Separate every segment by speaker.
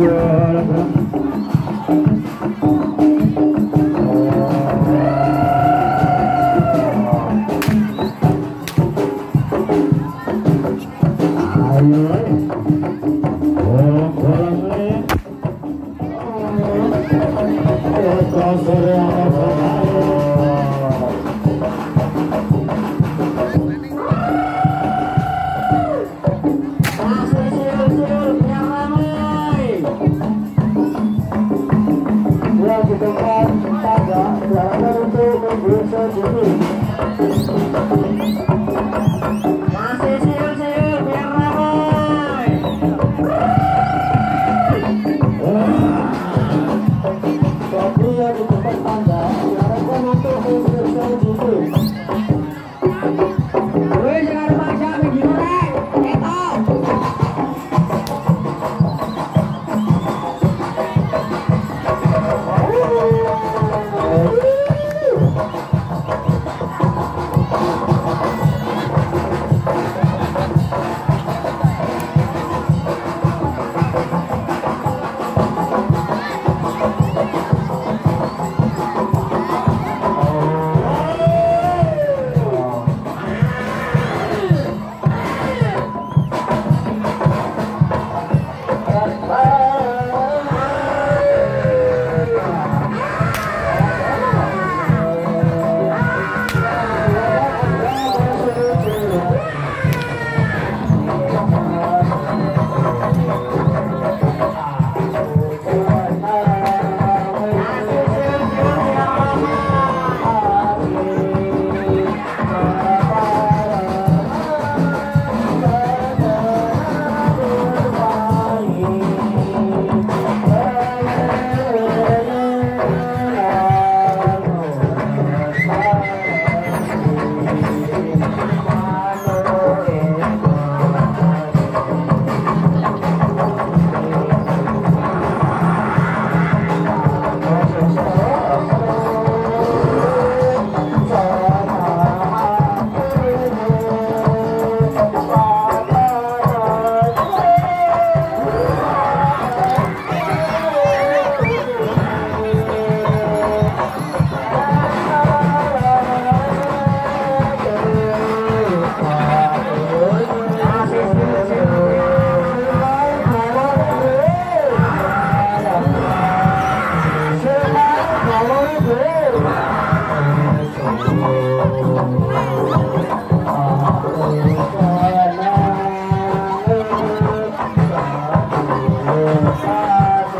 Speaker 1: world. Maria de Copacabana, para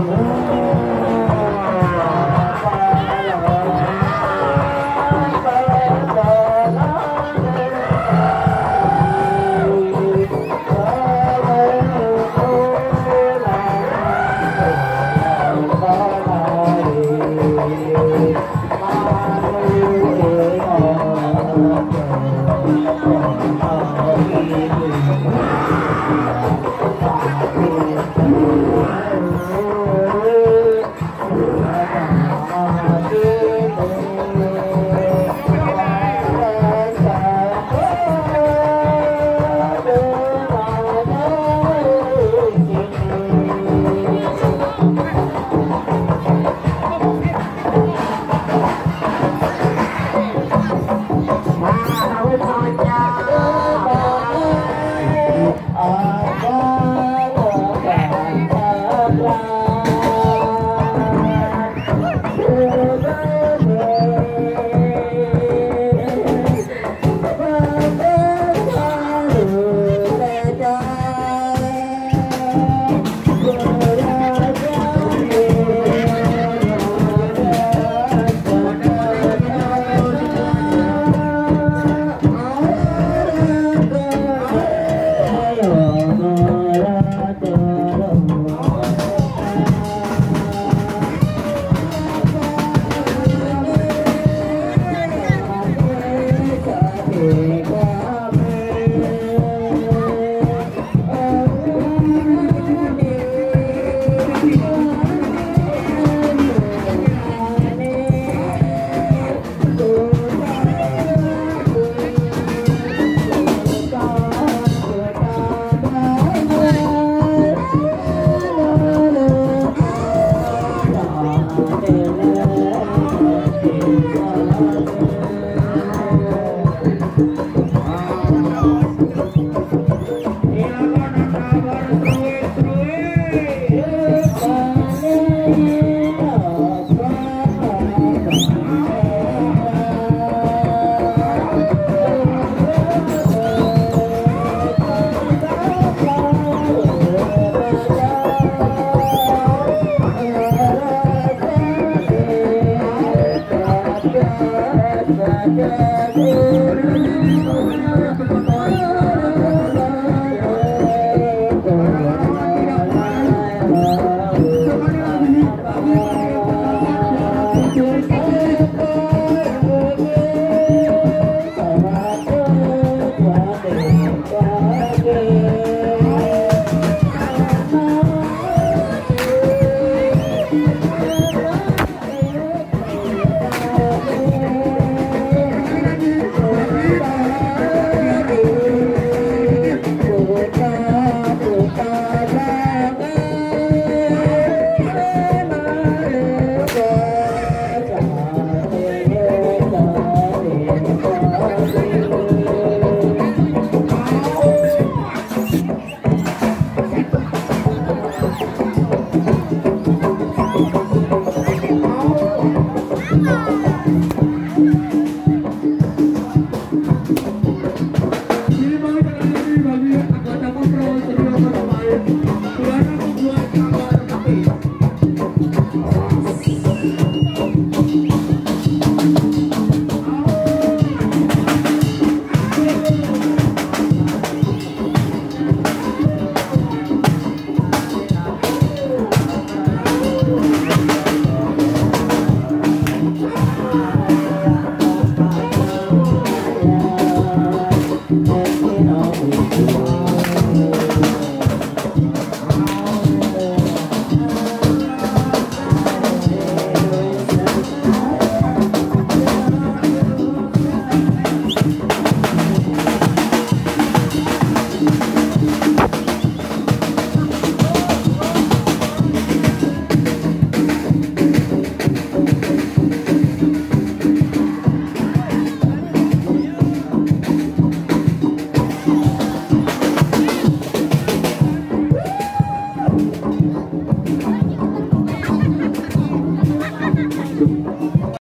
Speaker 1: Amém.